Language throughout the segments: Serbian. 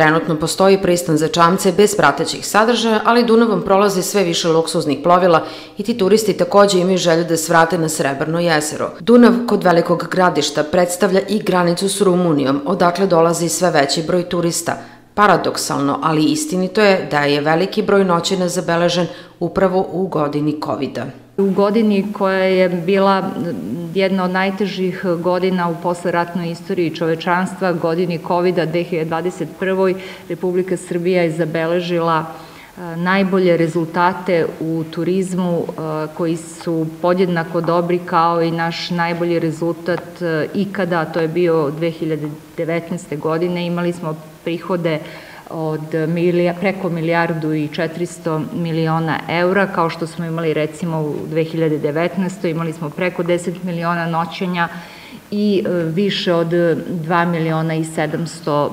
Trenutno postoji pristan za čamce bez pratećih sadržaja, ali Dunavom prolazi sve više luksuznih plovila i ti turisti takođe imaju želju da svrate na Srebrno jezero. Dunav kod velikog gradišta predstavlja i granicu s Rumunijom, odakle dolazi sve veći broj turista. Paradoksalno, ali istinito je da je veliki broj noćina zabeležen upravo u godini COVID-a. U godini koja je bila jedna od najtežih godina u posleratnoj istoriji čovečanstva, godini COVID-a 2021. Republika Srbija je zabeležila e, najbolje rezultate u turizmu e, koji su podjednako dobri kao i naš najbolji rezultat e, ikada, to je bio 2019. godine. Imali smo prihode od milija, preko milijardu i 400 miliona eura, kao što smo imali recimo u 2019. imali smo preko 10 miliona noćenja i e, više od 2 miliona i 700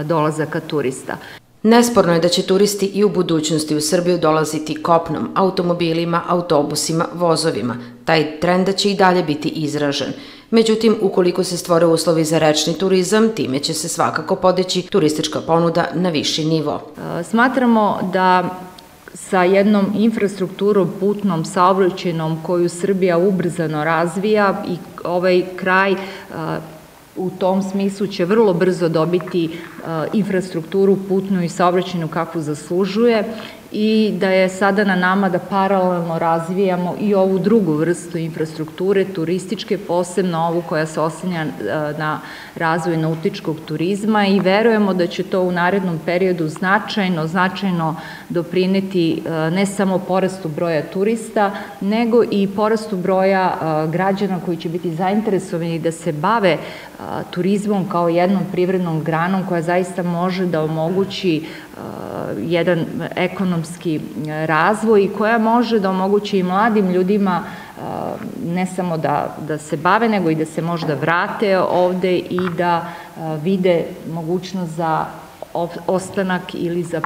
e, dolazaka turista. Nesporno je da će turisti i u budućnosti u Srbiju dolaziti kopnom, automobilima, autobusima, vozovima. Taj trend će i dalje biti izražen. Međutim, ukoliko se stvore uslovi za rečni turizam, time će se svakako podići turistička ponuda na viši nivo. E, smatramo da sa jednom infrastrukturom putnom, saobraćenom koju Srbija ubrzano razvija i ovaj kraj e, u tom smislu će vrlo brzo dobiti e, infrastrukturu putnu i saobraćenu kakvu zaslužuje i da je sada na nama da paralelno razvijamo i ovu drugu vrstu infrastrukture, turističke, posebno ovu koja se oslanja e, na razvoj nautičkog turizma i verujemo da će to u narednom periodu značajno, značajno doprineti e, ne samo porastu broja turista, nego i porastu broja e, građana koji će biti zainteresovani da se bave turizmom kao jednom privrednom granom koja zaista može da omogući jedan ekonomski razvoj i koja može da omogući i mladim ljudima ne samo da, da se bave, nego i da se možda vrate ovde i da vide mogućnost za ostanak ili za e,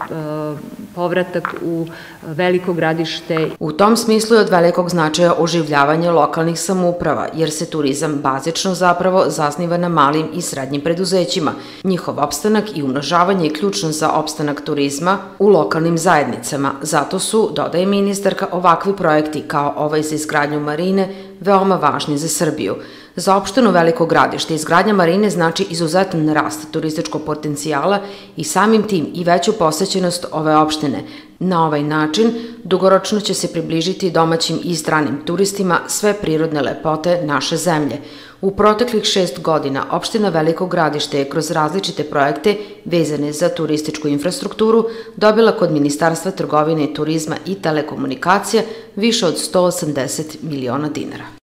povratak u veliko gradište. U tom smislu je od velikog značaja oživljavanje lokalnih samouprava, jer se turizam bazično zapravo zasniva na malim i srednjim preduzećima. Njihov opstanak i umnožavanje je ključno za opstanak turizma u lokalnim zajednicama. Zato su, dodaje ministarka, ovakvi projekti kao ovaj za izgradnju marine veoma važni za Srbiju. Za opštinu Veliko gradište izgradnja marine znači izuzetan rast turističkog potencijala i samim tim i veću posećenost ove opštine. Na ovaj način dugoročno će se približiti domaćim i stranim turistima sve prirodne lepote naše zemlje. U proteklih šest godina opština Veliko gradište je kroz različite projekte vezane za turističku infrastrukturu dobila kod Ministarstva trgovine, turizma i telekomunikacija više od 180 miliona dinara.